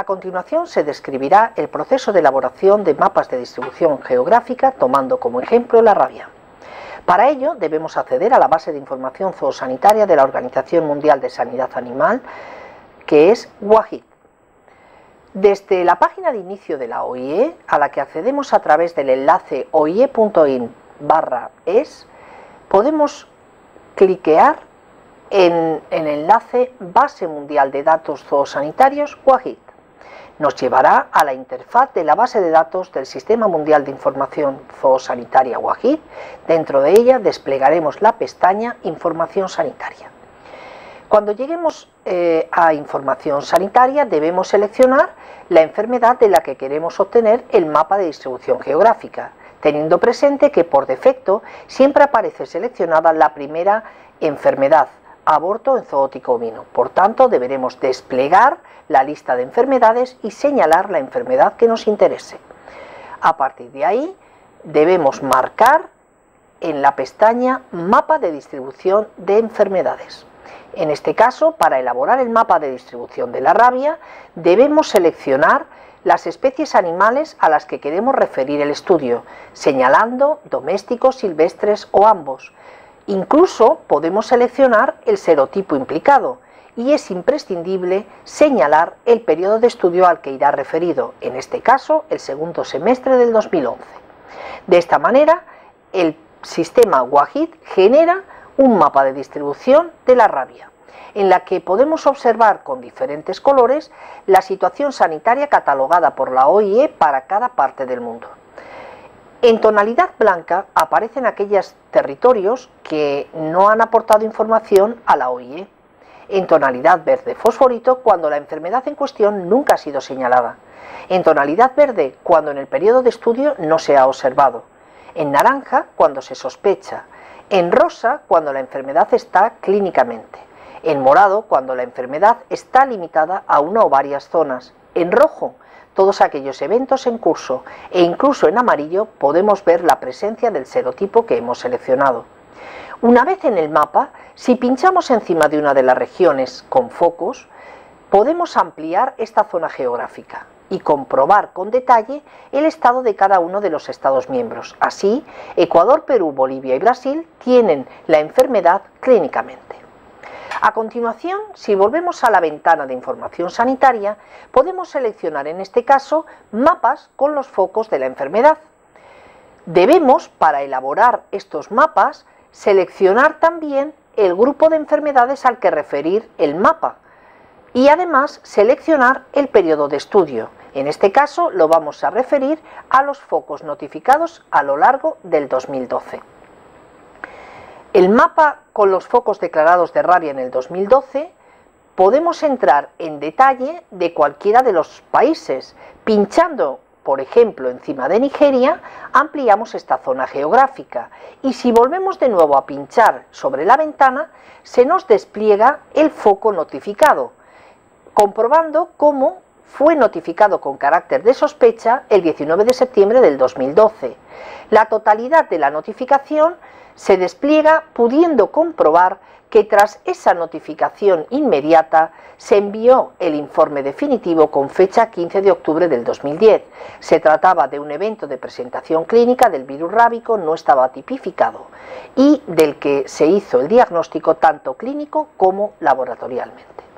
A continuación se describirá el proceso de elaboración de mapas de distribución geográfica tomando como ejemplo la rabia. Para ello debemos acceder a la base de información zoosanitaria de la Organización Mundial de Sanidad Animal, que es WAHID. Desde la página de inicio de la OIE, a la que accedemos a través del enlace oie.in barra es, podemos cliquear en, el enlace Base Mundial de Datos Zoosanitarios WAHID nos llevará a la interfaz de la base de datos del Sistema Mundial de Información Zoosanitaria WAHID. Dentro de ella desplegaremos la pestaña Información Sanitaria. Cuando lleguemos eh, a Información Sanitaria debemos seleccionar la enfermedad de la que queremos obtener el mapa de distribución geográfica, teniendo presente que por defecto siempre aparece seleccionada la primera enfermedad, aborto en zoótico ovino. Por tanto, deberemos desplegar la lista de enfermedades y señalar la enfermedad que nos interese. A partir de ahí, debemos marcar en la pestaña Mapa de distribución de enfermedades. En este caso, para elaborar el mapa de distribución de la rabia, debemos seleccionar las especies animales a las que queremos referir el estudio, señalando domésticos, silvestres o ambos. Incluso podemos seleccionar el serotipo implicado, y es imprescindible señalar el periodo de estudio al que irá referido, en este caso el segundo semestre del 2011. De esta manera, el sistema WAHID genera un mapa de distribución de la rabia, en la que podemos observar con diferentes colores la situación sanitaria catalogada por la OIE para cada parte del mundo. En tonalidad blanca aparecen aquellos territorios que no han aportado información a la OIE en tonalidad verde fosforito cuando la enfermedad en cuestión nunca ha sido señalada, en tonalidad verde cuando en el periodo de estudio no se ha observado, en naranja cuando se sospecha, en rosa cuando la enfermedad está clínicamente, en morado cuando la enfermedad está limitada a una o varias zonas, en rojo todos aquellos eventos en curso e incluso en amarillo podemos ver la presencia del serotipo que hemos seleccionado. Una vez en el mapa, si pinchamos encima de una de las regiones con focos, podemos ampliar esta zona geográfica y comprobar con detalle el estado de cada uno de los Estados miembros. Así, Ecuador, Perú, Bolivia y Brasil tienen la enfermedad clínicamente. A continuación, si volvemos a la ventana de información sanitaria, podemos seleccionar en este caso mapas con los focos de la enfermedad. Debemos, para elaborar estos mapas, seleccionar también el grupo de enfermedades al que referir el mapa y además seleccionar el periodo de estudio. En este caso lo vamos a referir a los focos notificados a lo largo del 2012. El mapa con los focos declarados de rabia en el 2012 podemos entrar en detalle de cualquiera de los países. Pinchando por ejemplo, encima de Nigeria, ampliamos esta zona geográfica. Y si volvemos de nuevo a pinchar sobre la ventana, se nos despliega el foco notificado, comprobando cómo fue notificado con carácter de sospecha el 19 de septiembre del 2012. La totalidad de la notificación se despliega pudiendo comprobar que tras esa notificación inmediata se envió el informe definitivo con fecha 15 de octubre del 2010. Se trataba de un evento de presentación clínica del virus rábico, no estaba tipificado y del que se hizo el diagnóstico tanto clínico como laboratorialmente.